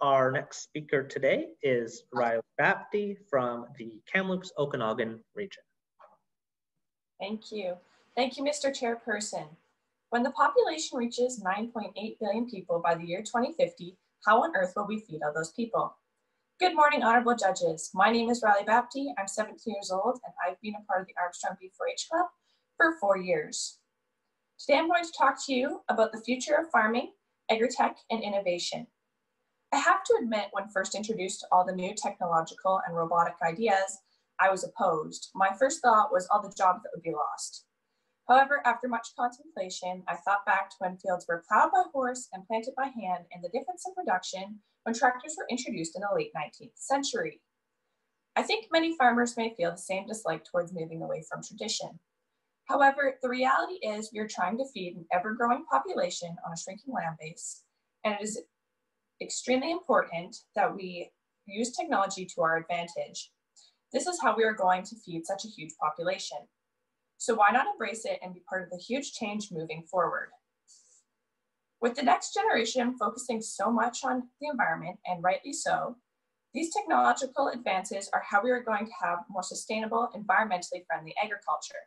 our next speaker today is Riley Bapty from the Kamloops Okanagan region. Thank you. Thank you, Mr. Chairperson. When the population reaches 9.8 billion people by the year 2050, how on earth will we feed all those people? Good morning, honorable judges. My name is Riley Bapty. I'm 17 years old and I've been a part of the Armstrong B4H Club for four years. Today I'm going to talk to you about the future of farming, agri-tech, and innovation. I have to admit, when first introduced to all the new technological and robotic ideas, I was opposed. My first thought was all the jobs that would be lost. However, after much contemplation, I thought back to when fields were plowed by horse and planted by hand and the difference in production when tractors were introduced in the late 19th century. I think many farmers may feel the same dislike towards moving away from tradition. However, the reality is we are trying to feed an ever-growing population on a shrinking land base, and it is extremely important that we use technology to our advantage. This is how we are going to feed such a huge population. So why not embrace it and be part of the huge change moving forward? With the next generation focusing so much on the environment, and rightly so, these technological advances are how we are going to have more sustainable, environmentally friendly agriculture.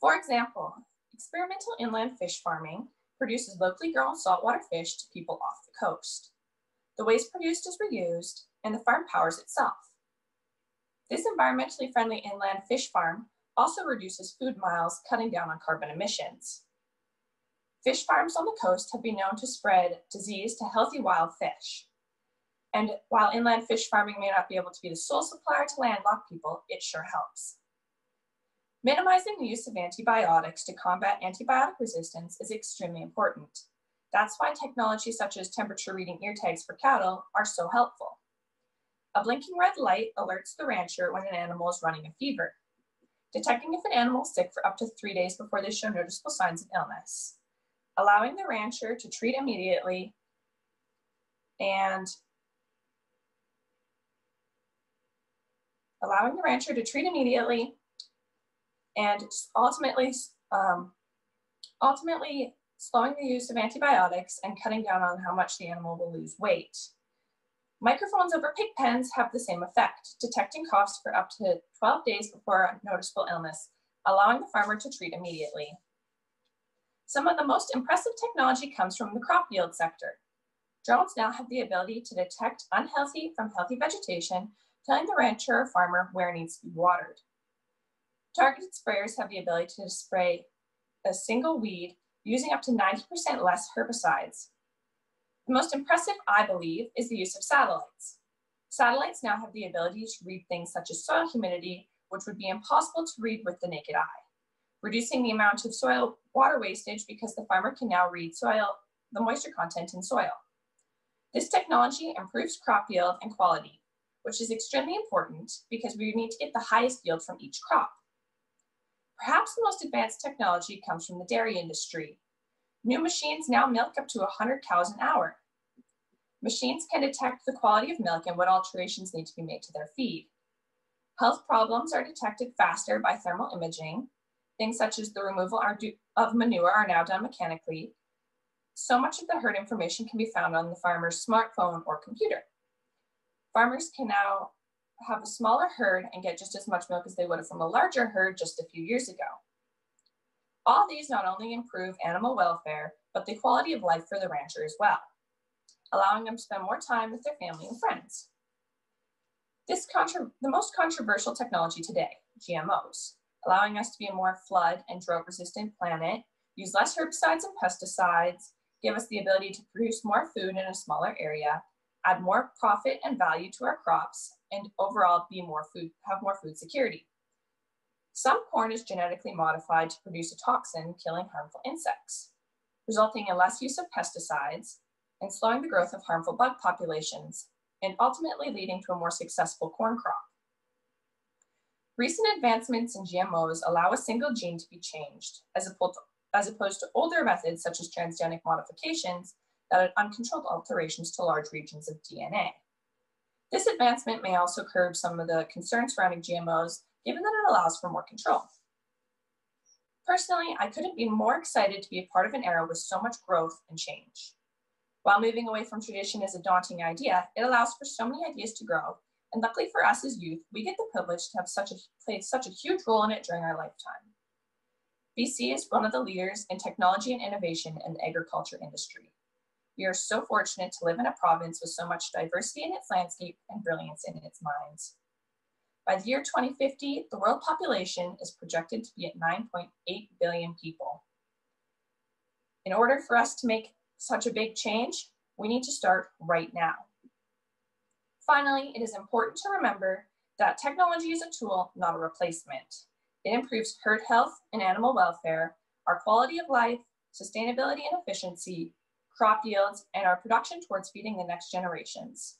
For example, experimental inland fish farming produces locally grown saltwater fish to people off the coast. The waste produced is reused, and the farm powers itself. This environmentally friendly inland fish farm also reduces food miles, cutting down on carbon emissions. Fish farms on the coast have been known to spread disease to healthy wild fish. And while inland fish farming may not be able to be the sole supplier to landlocked people, it sure helps. Minimizing the use of antibiotics to combat antibiotic resistance is extremely important. That's why technology such as temperature reading ear tags for cattle are so helpful. A blinking red light alerts the rancher when an animal is running a fever detecting if an animal is sick for up to three days before they show noticeable signs of illness, allowing the rancher to treat immediately, and allowing the rancher to treat immediately, and ultimately, um, ultimately slowing the use of antibiotics and cutting down on how much the animal will lose weight. Microphones over pig pens have the same effect, detecting coughs for up to 12 days before a noticeable illness, allowing the farmer to treat immediately. Some of the most impressive technology comes from the crop yield sector. Drones now have the ability to detect unhealthy from healthy vegetation, telling the rancher or farmer where it needs to be watered. Targeted sprayers have the ability to spray a single weed using up to 90% less herbicides, the most impressive, I believe, is the use of satellites. Satellites now have the ability to read things such as soil humidity, which would be impossible to read with the naked eye, reducing the amount of soil water wastage because the farmer can now read soil, the moisture content in soil. This technology improves crop yield and quality, which is extremely important because we need to get the highest yield from each crop. Perhaps the most advanced technology comes from the dairy industry, New machines now milk up to 100 cows an hour. Machines can detect the quality of milk and what alterations need to be made to their feed. Health problems are detected faster by thermal imaging. Things such as the removal of manure are now done mechanically. So much of the herd information can be found on the farmer's smartphone or computer. Farmers can now have a smaller herd and get just as much milk as they would have from a larger herd just a few years ago. All these not only improve animal welfare, but the quality of life for the rancher as well, allowing them to spend more time with their family and friends. This the most controversial technology today, GMOs, allowing us to be a more flood and drought resistant planet, use less herbicides and pesticides, give us the ability to produce more food in a smaller area, add more profit and value to our crops, and overall be more food, have more food security. Some corn is genetically modified to produce a toxin killing harmful insects, resulting in less use of pesticides and slowing the growth of harmful bug populations, and ultimately leading to a more successful corn crop. Recent advancements in GMOs allow a single gene to be changed, as opposed to older methods such as transgenic modifications that had uncontrolled alterations to large regions of DNA. This advancement may also curb some of the concerns surrounding GMOs given that it allows for more control. Personally, I couldn't be more excited to be a part of an era with so much growth and change. While moving away from tradition is a daunting idea, it allows for so many ideas to grow. And luckily for us as youth, we get the privilege to have such a, played such a huge role in it during our lifetime. BC is one of the leaders in technology and innovation in the agriculture industry. We are so fortunate to live in a province with so much diversity in its landscape and brilliance in its minds. By the year 2050, the world population is projected to be at 9.8 billion people. In order for us to make such a big change, we need to start right now. Finally, it is important to remember that technology is a tool, not a replacement. It improves herd health and animal welfare, our quality of life, sustainability and efficiency, crop yields, and our production towards feeding the next generations.